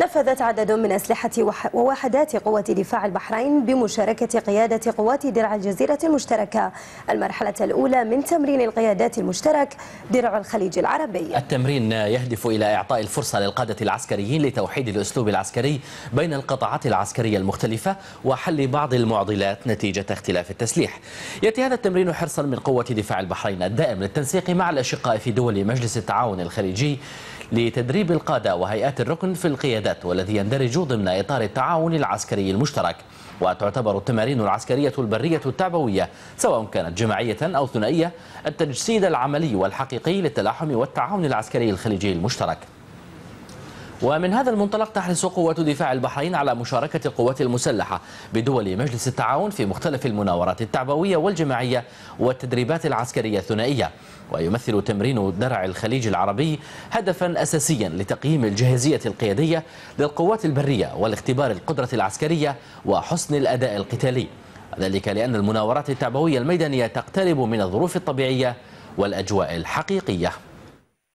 نفذت عدد من أسلحة ووحدات قوات دفاع البحرين بمشاركة قيادة قوات درع الجزيرة المشتركة. المرحلة الأولى من تمرين القيادات المشترك درع الخليج العربي. التمرين يهدف إلى إعطاء الفرصة للقادة العسكريين لتوحيد الأسلوب العسكري بين القطاعات العسكرية المختلفة وحل بعض المعضلات نتيجة اختلاف التسليح. يأتي هذا التمرين حرصا من قوة دفاع البحرين الدائم للتنسيق مع الأشقاء في دول مجلس التعاون الخليجي لتدريب القادة وهيئات الركن في القيادات والذي يندرج ضمن إطار التعاون العسكري المشترك وتعتبر التمارين العسكرية البرية التعبوية سواء كانت جماعية أو ثنائية التجسيد العملي والحقيقي للتلاحم والتعاون العسكري الخليجي المشترك. ومن هذا المنطلق تحرص قوة دفاع البحرين على مشاركة القوات المسلحة بدول مجلس التعاون في مختلف المناورات التعبوية والجماعية والتدريبات العسكرية الثنائية. ويمثل تمرين درع الخليج العربي هدفا أساسيا لتقييم الجاهزية القيادية للقوات البرية والاختبار القدرة العسكرية وحسن الأداء القتالي. ذلك لأن المناورات التعبوية الميدانية تقترب من الظروف الطبيعية والأجواء الحقيقية.